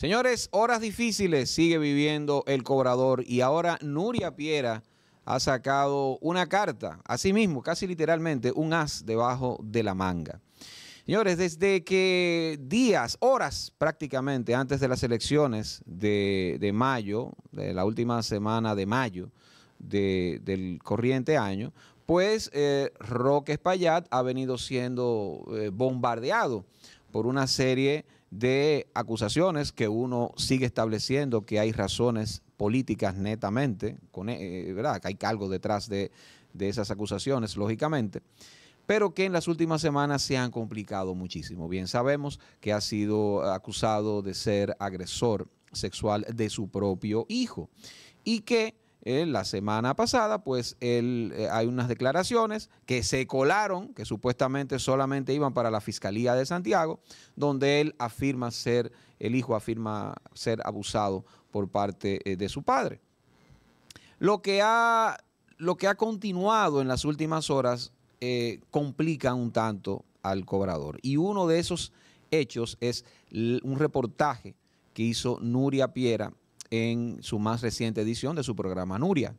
Señores, horas difíciles sigue viviendo el cobrador y ahora Nuria Piera ha sacado una carta, así mismo, casi literalmente, un as debajo de la manga. Señores, desde que días, horas prácticamente antes de las elecciones de, mayo, de la última semana de mayo del corriente año, pues eh, Roque Espaillat ha venido siendo eh, bombardeado por una serie de acusaciones que uno sigue estableciendo que hay razones políticas netamente, con, eh, ¿verdad? que hay algo detrás de, de esas acusaciones, lógicamente pero que en las últimas semanas se han complicado muchísimo. Bien sabemos que ha sido acusado de ser agresor sexual de su propio hijo y que eh, la semana pasada, pues él, eh, hay unas declaraciones que se colaron, que supuestamente solamente iban para la Fiscalía de Santiago, donde él afirma ser, el hijo afirma ser abusado por parte eh, de su padre. Lo que, ha, lo que ha continuado en las últimas horas complica un tanto al cobrador. Y uno de esos hechos es un reportaje que hizo Nuria Piera en su más reciente edición de su programa Nuria.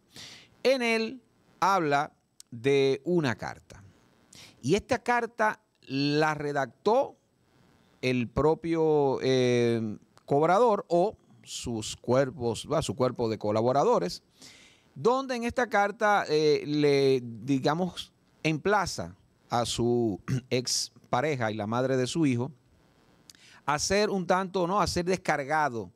En él habla de una carta. Y esta carta la redactó el propio eh, cobrador o sus cuerpos, su cuerpo de colaboradores, donde en esta carta eh, le, digamos, emplaza a su ex pareja y la madre de su hijo a ser un tanto, ¿no? A ser descargado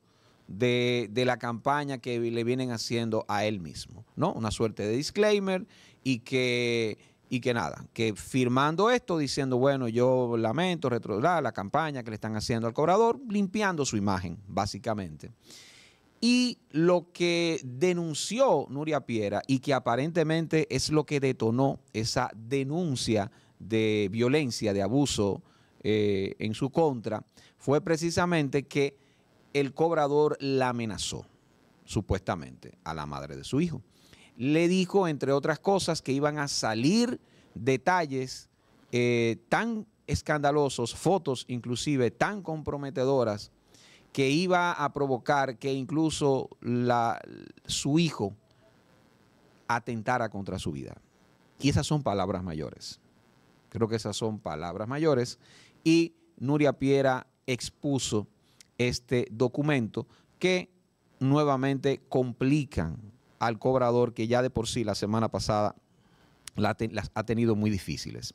de, la campaña que le vienen haciendo a él mismo, ¿no? Una suerte de disclaimer y que, y que nada, que firmando esto, diciendo, bueno, yo lamento retrogradar la campaña que le están haciendo al cobrador, limpiando su imagen, básicamente. Y lo que denunció Nuria Piera y que aparentemente es lo que detonó esa denuncia de violencia, de abuso eh, en su contra, fue precisamente que el cobrador la amenazó, supuestamente, a la madre de su hijo. Le dijo, entre otras cosas, que iban a salir detalles eh, tan escandalosos, fotos inclusive tan comprometedoras, que iba a provocar que incluso la, su hijo atentara contra su vida. Y esas son palabras mayores. Creo que esas son palabras mayores. Y Nuria Piera expuso este documento que nuevamente complican al cobrador que ya de por sí la semana pasada las ha tenido muy difíciles.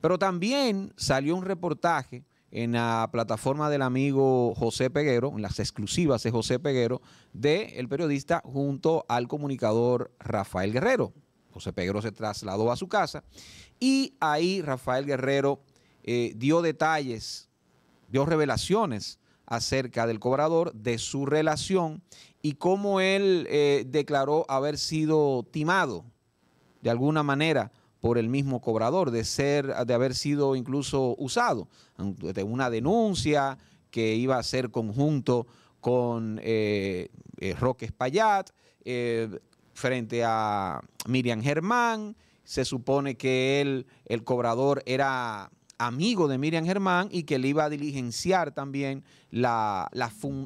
Pero también salió un reportaje en la plataforma del amigo José Peguero, en las exclusivas de José Peguero, del el periodista junto al comunicador Rafael Guerrero. José Peguero se trasladó a su casa y ahí Rafael Guerrero eh, dio detalles, dio revelaciones acerca del cobrador, de su relación y cómo él eh, declaró haber sido timado de alguna manera por el mismo cobrador, de ser, de haber sido incluso usado, de una denuncia que iba a ser conjunto con eh, eh, Roque Espaillat frente a Miriam Germán. Se supone que él, el cobrador, era amigo de Miriam Germán y que le iba a diligenciar también la,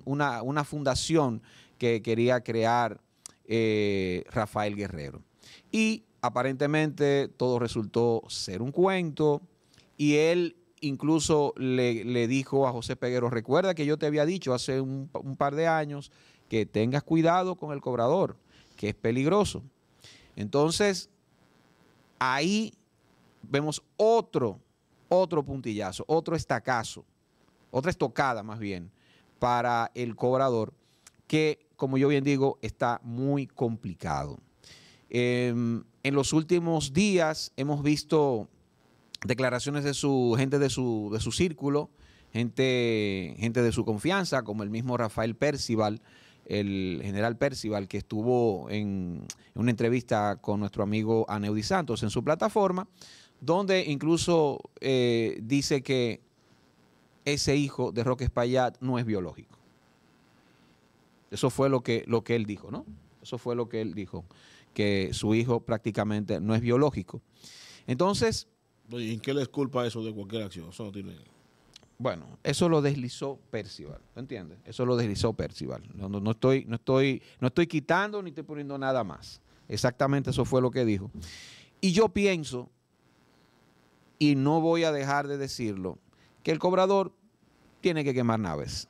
una, fundación que quería crear eh, Rafael Guerrero. Y aparentemente todo resultó ser un cuento y él incluso le, dijo a José Peguero, recuerda que yo te había dicho hace un par de años que tengas cuidado con el cobrador, que es peligroso. Entonces, ahí vemos otro otro puntillazo, otro estacazo, otra estocada más bien para el cobrador que, como yo bien digo, está muy complicado. Em, en los últimos días hemos visto declaraciones de su gente de su, de su círculo, gente, gente de su confianza, como el mismo Rafael Percival, el general Percival, que estuvo en, una entrevista con nuestro amigo Aneudi Santos en su plataforma, donde incluso eh, dice que ese hijo de Roque Espaillat no es biológico. Eso fue lo que, lo que él dijo, ¿no? Eso fue lo que él dijo, que su hijo prácticamente no es biológico. Entonces... ¿Y en qué les culpa eso de cualquier acción? Eso no tiene... Bueno, eso lo deslizó Percival, ¿entiendes? Eso lo deslizó Percival. No, no, no, estoy, no, estoy, no estoy quitando ni estoy poniendo nada más. Exactamente eso fue lo que dijo. Y yo pienso, y no voy a dejar de decirlo, que el cobrador tiene que quemar naves.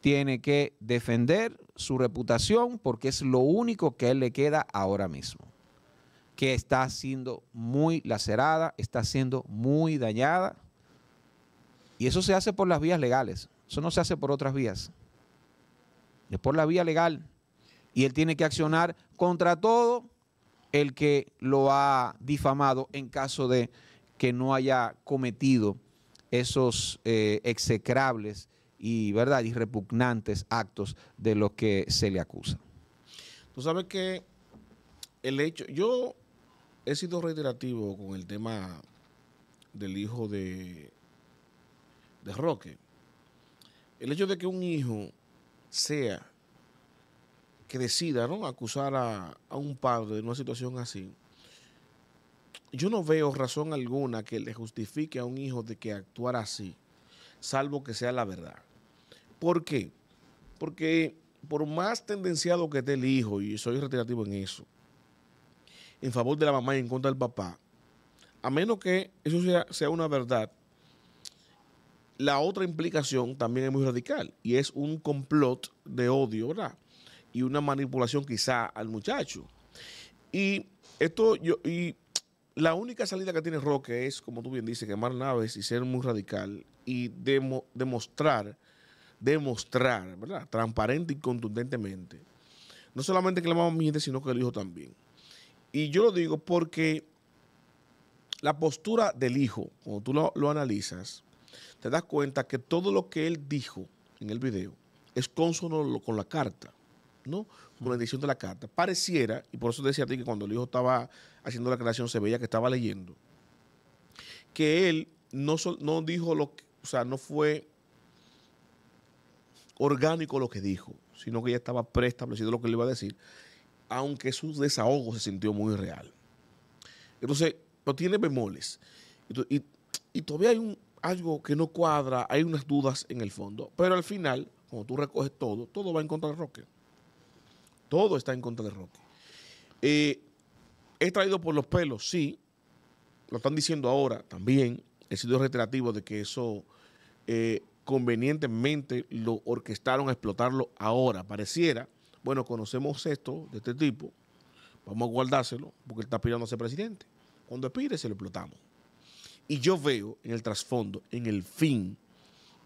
Tiene que defender su reputación porque es lo único que a él le queda ahora mismo. Que está siendo muy lacerada, está siendo muy dañada y eso se hace por las vías legales. Eso no se hace por otras vías. Es por la vía legal. Y él tiene que accionar contra todo el que lo ha difamado en caso de que no haya cometido esos eh, execrables y, ¿verdad? y repugnantes actos de los que se le acusa. Tú sabes que el hecho, yo he sido reiterativo con el tema del hijo de de Roque. El hecho de que un hijo sea que decida ¿no? acusar a, un padre de una situación así, yo no veo razón alguna que le justifique a un hijo de que actuara así, salvo que sea la verdad. ¿Por qué? Porque por más tendenciado que esté el hijo, y soy retirativo en eso, en favor de la mamá y en contra del papá, a menos que eso sea, sea una verdad, la otra implicación también es muy radical y es un complot de odio, ¿verdad? Y una manipulación quizá al muchacho. Y esto, yo, la única salida que tiene Roque es, como tú bien dices, quemar naves y ser muy radical y demostrar, demostrar, ¿verdad? Transparente y contundentemente. No solamente que la mamá miente, sino que el hijo también. Y yo lo digo porque la postura del hijo, cuando tú lo, analizas, te das cuenta que todo lo que él dijo en el video es consono con la carta, ¿no? Con la edición de la carta. Pareciera, y por eso decía a ti que cuando el hijo estaba haciendo la creación se veía que estaba leyendo, que él no, no dijo lo que, o sea, no fue orgánico lo que dijo, sino que ya estaba preestablecido lo que le iba a decir, aunque su desahogo se sintió muy real. Entonces, no tiene bemoles. y todavía hay un, algo que no cuadra, hay unas dudas en el fondo. Pero al final, cuando tú recoges todo, todo va en contra de Roque. Todo está en contra de Roque. Eh, he traído por los pelos, sí. Lo están diciendo ahora también. He sido reiterativo de que eso eh, convenientemente lo orquestaron a explotarlo ahora. Pareciera, bueno, conocemos esto de este tipo, vamos a guardárselo porque él está pidiendo a ser presidente. Cuando expire, se lo explotamos. Y yo veo en el trasfondo, en el fin,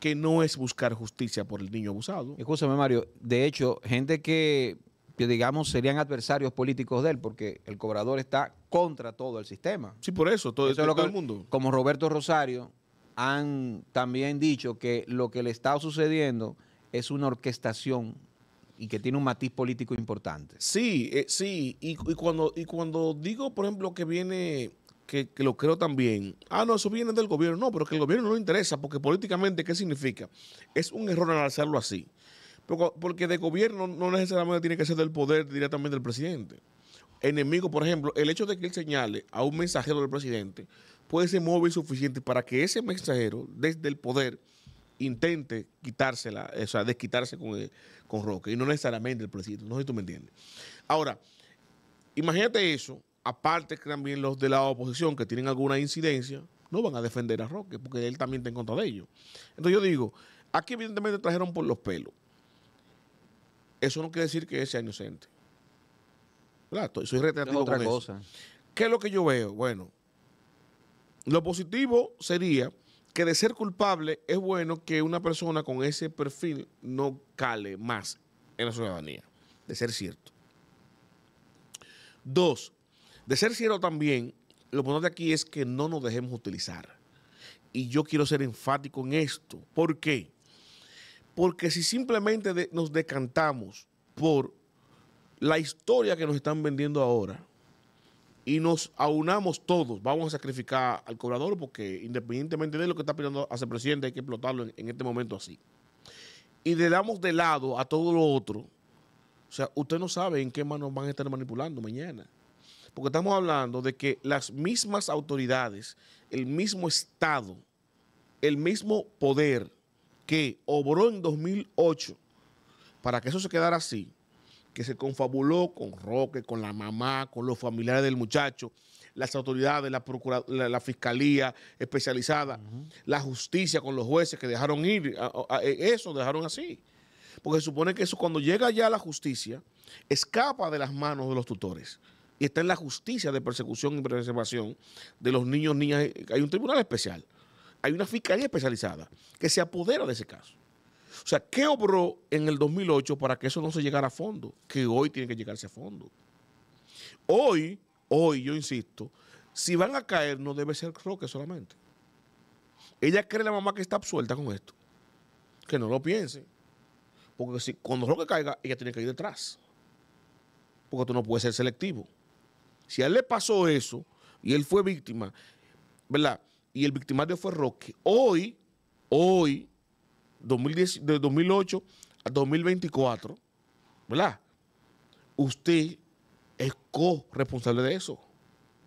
que no es buscar justicia por el niño abusado. Escúchame, Mario. De hecho, gente que, digamos, serían adversarios políticos de él, porque el cobrador está contra todo el sistema. Sí, por eso, todo, eso todo el mundo. Como Roberto Rosario, han también dicho que lo que le está sucediendo es una orquestación y que tiene un matiz político importante. Sí, eh, sí. Y, y, cuando, y cuando digo, por ejemplo, que viene que, lo creo también. Ah, no, eso viene del gobierno. No, pero que el gobierno no le interesa, porque políticamente, ¿qué significa? Es un error analizarlo así. Porque de gobierno no necesariamente tiene que ser del poder directamente del presidente. Enemigo, por ejemplo, el hecho de que él señale a un mensajero del presidente puede ser móvil suficiente para que ese mensajero, desde el poder, intente quitársela, o sea, desquitarse con, el, con Roque, y no necesariamente el presidente. No sé si tú me entiendes. Ahora, imagínate eso, aparte que también los de la oposición que tienen alguna incidencia, no van a defender a Roque, porque él también está en contra de ellos. Entonces yo digo, aquí evidentemente trajeron por los pelos. Eso no quiere decir que sea inocente. Soy retratativo otra cosa. ¿Qué es lo que yo veo? Bueno, lo positivo sería que de ser culpable es bueno que una persona con ese perfil no cale más en la ciudadanía, de ser cierto. Dos, de ser cierto también, lo de aquí es que no nos dejemos utilizar. Y yo quiero ser enfático en esto. ¿Por qué? Porque si simplemente nos decantamos por la historia que nos están vendiendo ahora y nos aunamos todos, vamos a sacrificar al cobrador porque independientemente de lo que está pidiendo a ser presidente, hay que explotarlo en este momento así. Y le damos de lado a todo lo otro. O sea, usted no sabe en qué manos van a estar manipulando mañana. Porque estamos hablando de que las mismas autoridades, el mismo Estado, el mismo poder que obró en 2008 para que eso se quedara así, que se confabuló con Roque, con la mamá, con los familiares del muchacho, las autoridades, la, la, fiscalía especializada, la justicia con los jueces que dejaron ir, eso dejaron así. Porque se supone que eso cuando llega ya a la justicia, escapa de las manos de los tutores. Y está en la justicia de persecución y preservación de los niños, niñas. Hay un tribunal especial, hay una fiscalía especializada que se apodera de ese caso. O sea, ¿qué obró en el 2008 para que eso no se llegara a fondo? Que hoy tiene que llegarse a fondo. Hoy, hoy, yo insisto, si van a caer no debe ser Roque solamente. Ella cree la mamá que está absuelta con esto. Que no lo piense. Porque si cuando Roque caiga, ella tiene que ir detrás. Porque tú no puedes ser selectivo. Si a él le pasó eso y él fue víctima, ¿verdad? Y el victimario fue Roque. Hoy, hoy, 2010, de 2008 a 2024, ¿verdad? Usted es co-responsable de eso.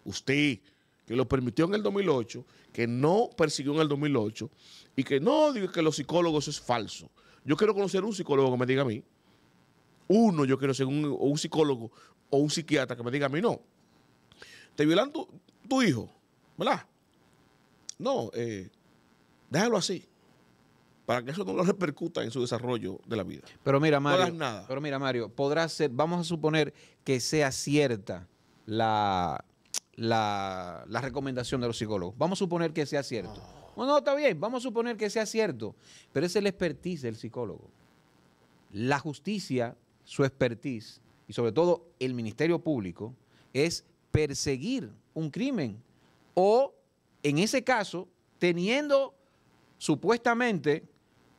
Usted, que lo permitió en el 2008, que no persiguió en el 2008 y que no diga que los psicólogos es falso. Yo quiero conocer un psicólogo que me diga a mí. Uno, yo quiero ser un, psicólogo o un psiquiatra que me diga a mí, no. Te violan tu, hijo, ¿verdad? No, eh, déjalo así para que eso no lo repercuta en su desarrollo de la vida. Pero mira, Mario, pero mira, Mario, podrá ser, vamos a suponer que sea cierta la, la, recomendación de los psicólogos. Vamos a suponer que sea cierto. No. no, está bien, vamos a suponer que sea cierto, pero es el expertise del psicólogo. La justicia, su expertise, y sobre todo el Ministerio Público, es perseguir un crimen o, en ese caso, teniendo supuestamente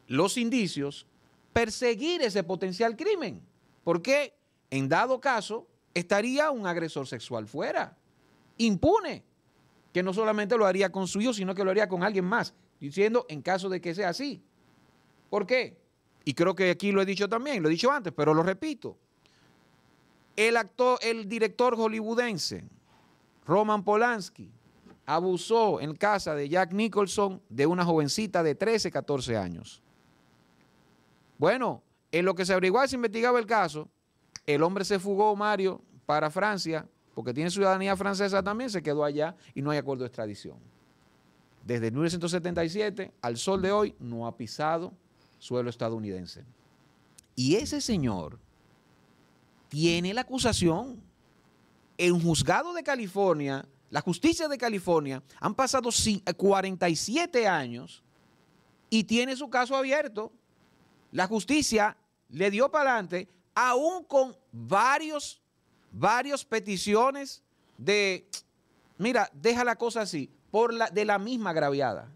los indicios, perseguir ese potencial crimen. Porque en dado caso estaría un agresor sexual fuera, impune, que no solamente lo haría con su hijo, sino que lo haría con alguien más, diciendo en caso de que sea así. ¿Por qué? Y creo que aquí lo he dicho también, lo he dicho antes, pero lo repito. El actor, el director hollywoodense, Roman Polanski, abusó en casa de Jack Nicholson de una jovencita de 13, 14 años. Bueno, en lo que se averiguaba se investigaba el caso, el hombre se fugó, Mario, para Francia, porque tiene ciudadanía francesa también, se quedó allá y no hay acuerdo de extradición. Desde 1977 al sol de hoy no ha pisado suelo estadounidense. Y ese señor tiene la acusación. En juzgado de California, la justicia de California, han pasado 47 años y tiene su caso abierto la justicia le dio para adelante, aún con varios, varios peticiones de, mira, deja la cosa así, por la, de la misma agraviada.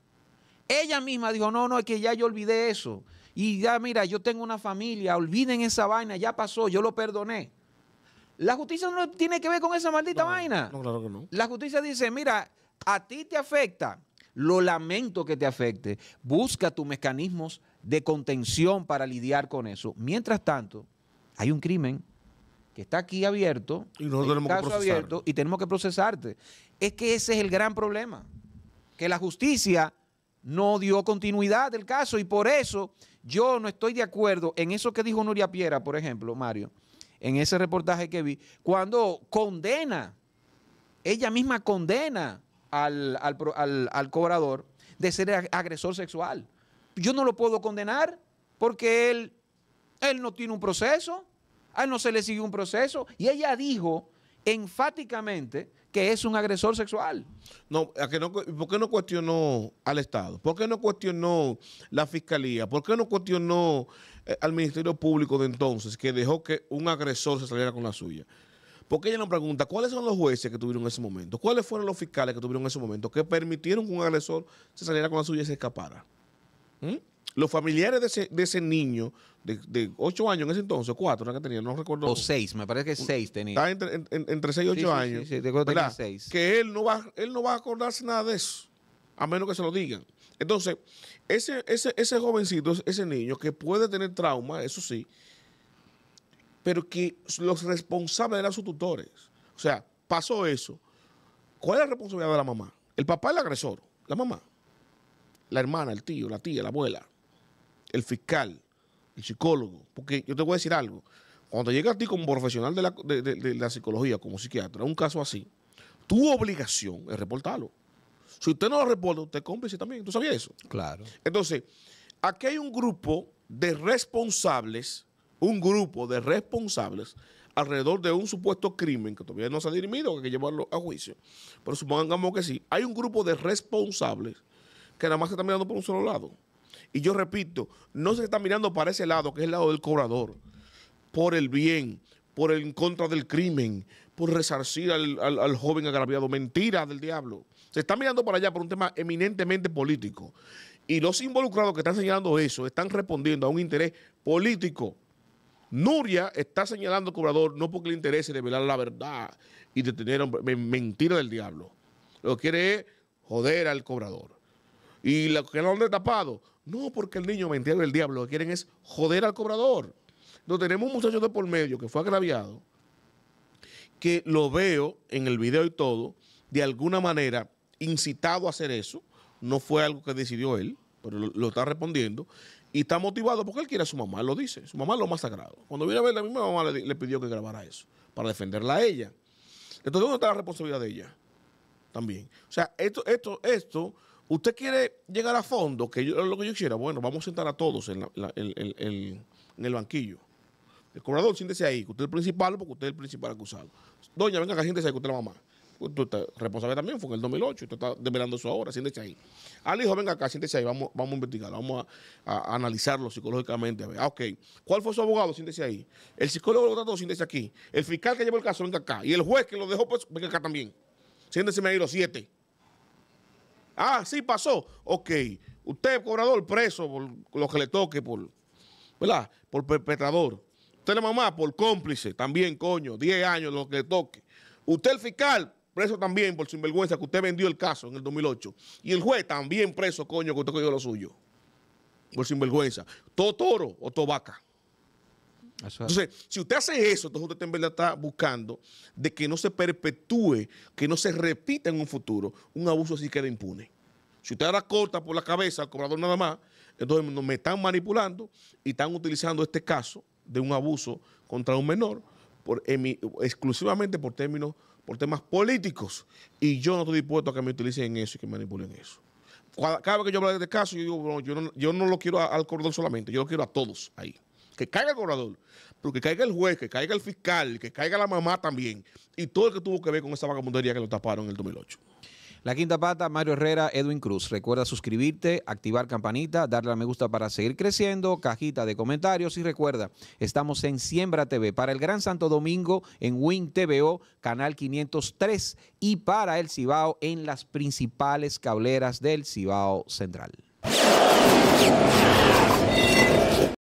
Ella misma dijo, no, no, es que ya yo olvidé eso. Y ya, mira, yo tengo una familia, olviden esa vaina, ya pasó, yo lo perdoné. La justicia no tiene que ver con esa maldita vaina. No, claro que no. La justicia dice, mira, a ti te afecta, lo lamento que te afecte, busca tus mecanismos de contención para lidiar con eso. Mientras tanto, hay un crimen que está aquí abierto, y nosotros tenemos que abierto, y tenemos que procesarte. Es que ese es el gran problema, que la justicia no dio continuidad del caso y por eso yo no estoy de acuerdo en eso que dijo Nuria Piera, por ejemplo, Mario, en ese reportaje que vi, cuando condena, ella misma condena al, al cobrador de ser agresor sexual yo no lo puedo condenar porque él, él no tiene un proceso, a él no se le sigue un proceso. Y ella dijo enfáticamente que es un agresor sexual. No, ¿por qué no cuestionó al Estado? ¿Por qué no cuestionó la Fiscalía? ¿Por qué no cuestionó eh, al Ministerio Público de entonces que dejó que un agresor se saliera con la suya? Porque ella nos pregunta, ¿cuáles son los jueces que tuvieron en ese momento? ¿Cuáles fueron los fiscales que tuvieron en ese momento que permitieron que un agresor se saliera con la suya y se escapara? ¿Mm? Los familiares de ese, niño de, 8 años en ese entonces, 4, ¿no? que tenía, no recuerdo. O 6, me parece que 6 tenía. Está entre, entre 6 y 8 años. Sí, sí, Que él no, va, él no va a acordarse nada de eso, a menos que se lo digan. Entonces, ese, ese, ese jovencito, ese niño que puede tener trauma, eso sí, pero que los responsables eran sus tutores. O sea, pasó eso. ¿Cuál es la responsabilidad de la mamá? El papá es el agresor, la mamá. la hermana, el tío, la tía, la abuela, el fiscal, el psicólogo. Porque yo te voy a decir algo. Cuando llega a ti como profesional de la, de- de- de la psicología, como psiquiatra, un caso así, tu obligación es reportarlo. Si usted no lo reporta, usted es cómplice también. ¿Tú sabías eso? Claro. Entonces, aquí hay un grupo de responsables, un grupo de responsables alrededor de un supuesto crimen que todavía no se ha dirimido, que hay que llevarlo a juicio. Pero supongamos que sí. Hay un grupo de responsables que nada más se están mirando por un solo lado. Y yo repito, no se está mirando para ese lado, que es el lado del cobrador, por el bien, por el en contra del crimen, por resarcir al, al- joven agraviado. Mentira del diablo. Se está mirando para allá por un tema eminentemente político. Y los involucrados que están señalando eso están respondiendo a un interés político. Nuria está señalando al cobrador no porque le interese revelar la verdad y detener men- mentira del diablo. Lo que quiere es joder al cobrador. Y lo que no han tapado, no porque el niño mentira del diablo, lo que quieren es joder al cobrador. Entonces tenemos un muchacho de por medio que fue agraviado, que lo veo en el video y todo, de alguna manera incitado a hacer eso. No fue algo que decidió él, pero lo, está respondiendo. Y está motivado porque él quiere a su mamá, lo dice. Su mamá es lo más sagrado. Cuando viene a ver, la misma mamá le, le pidió que grabara eso, para defenderla a ella. Entonces, ¿dónde está la responsabilidad de ella? También. O sea, esto, esto, esto, usted quiere llegar a fondo, que yo, lo que yo quisiera, bueno, vamos a sentar a todos en, el- el- en el banquillo. El cobrador, siéntese ahí, que usted es el principal, porque usted es el principal acusado. Doña, venga acá, siéntese ahí, que usted es la mamá. Usted está responsable también, fue en el 2008, usted está desvelando eso ahora, siéntese ahí. Al hijo, venga acá, siéntese ahí, vamos, vamos a investigar, vamos a, a analizarlo psicológicamente. A ver, ah, ok, ¿cuál fue su abogado? Siéntese ahí. El psicólogo lo trató, siéntese aquí. El fiscal que llevó el caso, venga acá. Y el juez que lo dejó, pues, venga acá también. Siéntese ahí los siete. Ah, sí pasó. Ok. Usted, cobrador, preso por lo que le toque, por, ¿verdad? Por perpetrador. Usted, la mamá, por cómplice, también, coño, 10 años, lo que le toque. Usted, el fiscal, preso también por sinvergüenza, que usted vendió el caso en el 2008. Y el juez también preso, coño, que usted cogió lo suyo. Por sinvergüenza. Todo toro o todo vaca. Eso es- Entonces, si usted hace eso, entonces usted en verdad está buscando de que no se perpetúe, que no se repita en un futuro, un abuso así queda impune. Si usted ahora corta por la cabeza al cobrador nada más, entonces me están manipulando y están utilizando este caso de un abuso contra un menor por, emi- exclusivamente por términos, por temas políticos. Y yo no estoy dispuesto a que me utilicen eso y que manipulen eso. Cada, cada vez que yo hablo de este caso, yo digo, bueno, yo no, yo no lo quiero a- al cobrador solamente, yo lo quiero a todos ahí. Que caiga el cobrador, pero que caiga el juez, que caiga el fiscal, que caiga la mamá también. Y todo el que tuvo que ver con esa vagabundería que lo taparon en el 2008. La quinta pata, Mario Herrera, Edwin Cruz. Recuerda suscribirte, activar campanita, darle a me gusta para seguir creciendo, cajita de comentarios y recuerda, estamos en Siembra TV para el Gran Santo Domingo en Win TVO, canal 503 y para el Cibao en las principales cableras del Cibao Central.